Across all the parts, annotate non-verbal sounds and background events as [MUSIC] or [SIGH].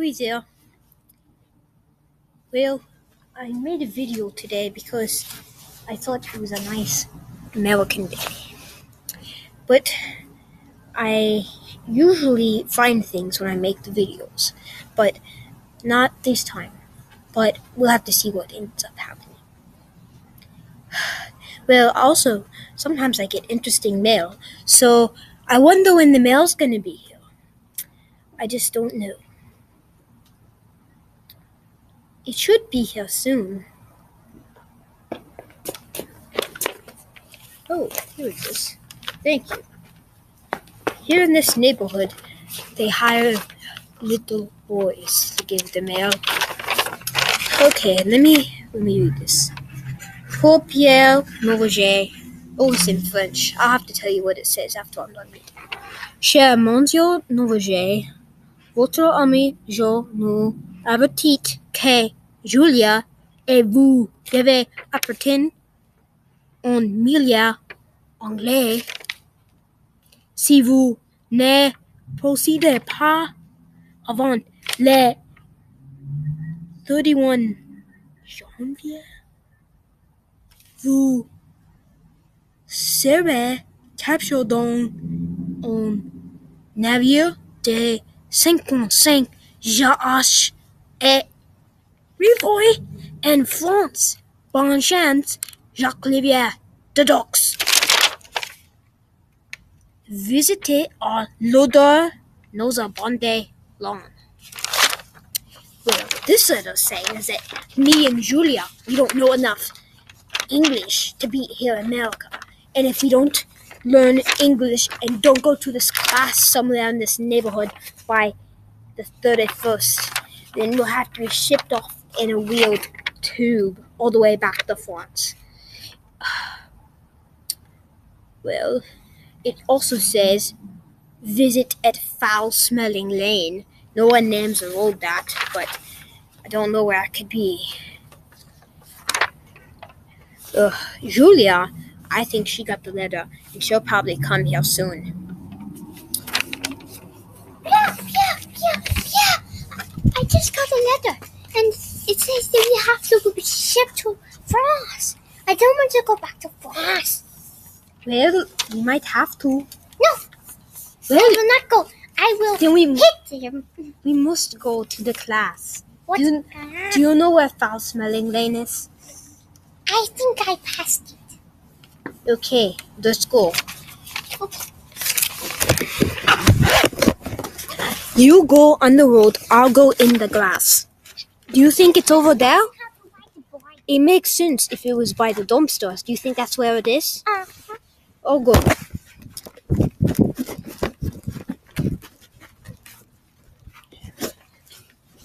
There? Well, I made a video today because I thought it was a nice American day. But I usually find things when I make the videos, but not this time. But we'll have to see what ends up happening. [SIGHS] Well, also, sometimes I get interesting mail, so I wonder when the mail's gonna be here. I just don't know. It should be here soon. Oh, here it is. Thank you. Here in this neighborhood, they hire little boys to give the mail. Okay, let me let me read this. Pour Pierre. Oh, it's in French. I'll have to tell you what it says after I'm done reading. Cher Monsieur Nouveau, votre ami je nous avertit que Julia et vous devez apprendre un milliard anglais si vous ne procédez pas avant le 31 janvier. Vous serez capturé dans un navire de 55 GH et renvoyé en France. Bonne chance, Jacques de Docks. Visitez à l'odeur nos abondants lawn. Well, this letter saying is that me and Julia, we don't know enough English to be here in America. And if we don't learn English and don't go to this class somewhere in this neighborhood by the 31st, then we'll have to be shipped off in a wheeled tube all the way back to France. [SIGHS] Well, it also says visit at foul smelling lane. No one names a road that, but I don't know where it could be. Ugh, Julia, I think she got the letter, and she'll probably come here soon. Yeah, yeah, yeah, yeah. I just got a letter, and it says that we have to be shipped to France. I don't want to go back to France. Well, we might have to. No, Well, I will not go. I will then we hit him. we must go to the class. What? Do you, do you know where foul smelling lane is? I think I passed it. Okay, let's go. Okay. You go on the road, I'll go in the glass. Do you think it's over there? It makes sense if it was by the dumpsters. Do you think that's where it is? Uh-huh. Oh, go.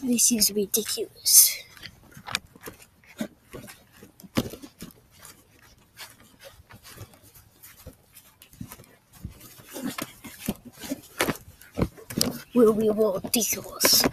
This is ridiculous. Will be ridiculous.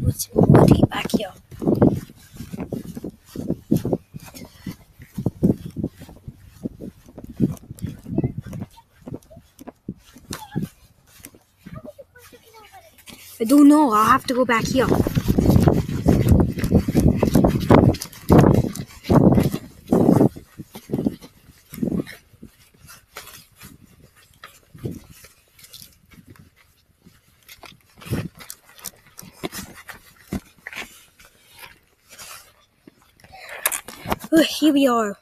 What's muddy back here? I don't know. I'll have to go back here. Oh, here we are.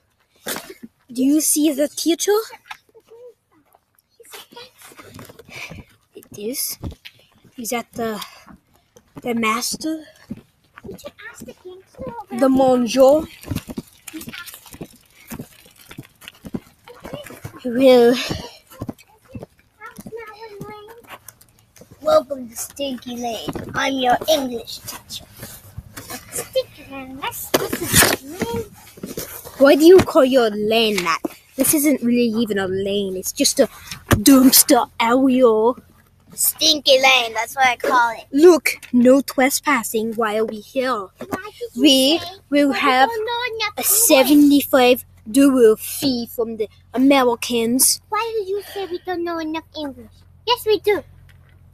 Do you see the teacher? It is. Is that the the master? Did you ask the The monsieur? Well, welcome to Stinky Lane. I'm your English teacher. Stick your hand. That's, that's a good name. Why do you call your lane that? This isn't really even a lane. It's just a dumpster area. Stinky lane, that's what I call it. Look, no trespassing while we're here. Why did you We will we have don't know enough a 75 dollar fee from the Americans. Why did you say we don't know enough English? Yes, we do.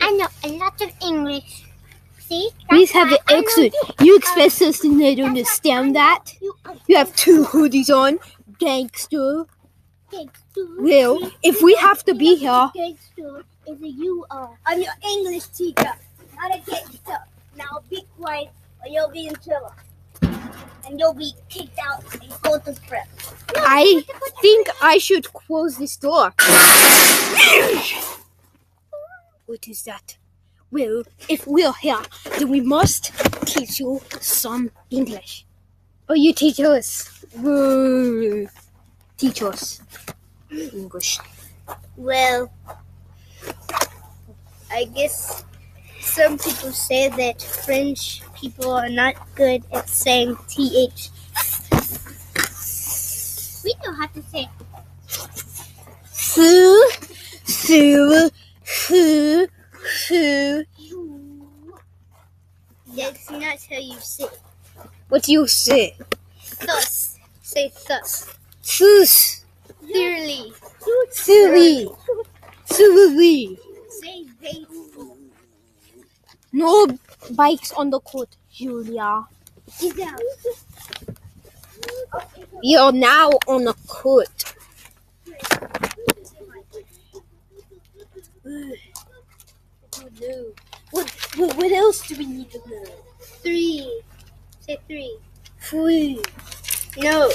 I know a lot of English. See? Please That's have an exit. you. Expect us to not understand that? You You have two hoodies on, gangster. gangster. Well, if we have to be here, is a you are. I'm your English teacher, not a gangster. Now be quiet or you'll be in trouble. And you'll be kicked out and go to prep. I think I should close this door. What is that? Well, if we're here, then we must teach you some English. Or you teach us. Teach us English. Well, I guess some people say that French people are not good at saying TH. We know how to say Foo, foo, foo, foo. That's not how you say What do you say? thus. Say thus. Foos, Clearly. silly, silly. No bikes on the court, Julia. Out. You're now on the court. What, what, what else do we need to know? Three. Say three. Three. No.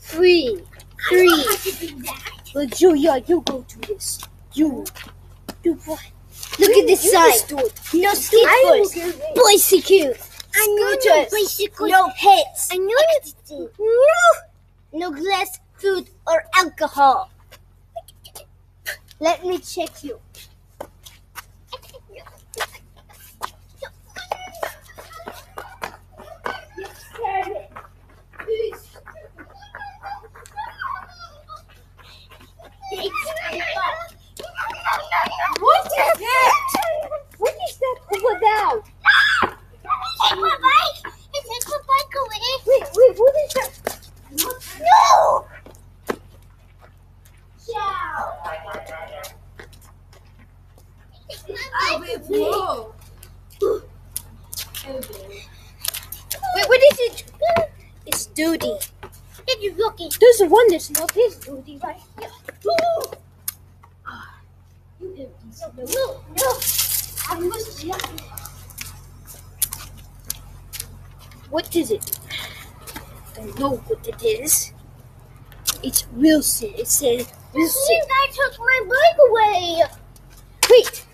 Three. Three. Well, Julia, you go to this. You. Do what? Look at this You sign. just do it. No skateboards. Bicycle. I know no bicycle. No pets. I know it. No. No glass food or alcohol. Let me check you. What is that? What is that over there? Take my bike. It takes my bike away. Wait, wait, what is that? No. Oh, bike away. Whoa. Wait, what is it? It's duty. Did you look it? There's one that's not his duty right here. You have these. No, no, no. I must. What is it? Don't know what it is. It's Wilson. It says Wilson. You guys took my bike away. Wait.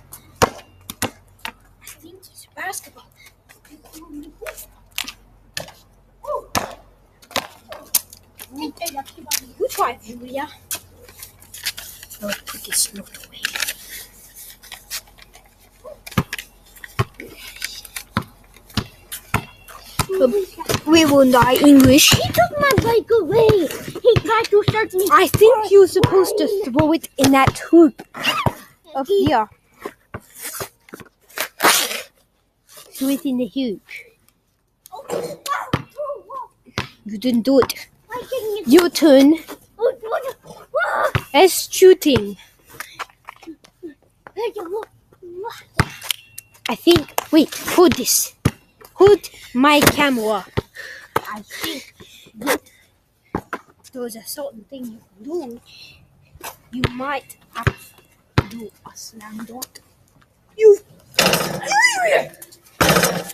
I think it's basketball. Oh. Oh. Oh. You try, Julia. This note away. We will not English. He took my bike away. He tried to search me. I think you're supposed to throw it in that hoop up here. Throw it in the hoop. You didn't do it. You? Your turn. Oh, oh. Shooting. I think. Wait, hold this. Hold my camera. I think that there's a certain thing you can do. You might have to do a slam dunk. You.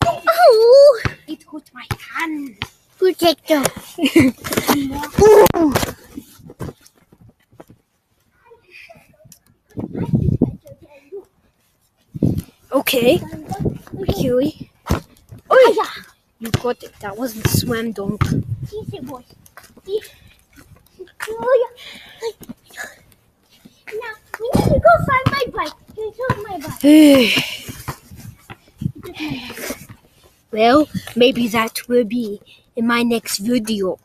Oh, It hurt my hand. protector. [LAUGHS] Ooh. Okay. Huey. Oh, yeah. You got it. That wasn't slam dunk. Easy boy. Oh. Now, we need to go find my bike. Took my took my bike. well, maybe that will be in my next video.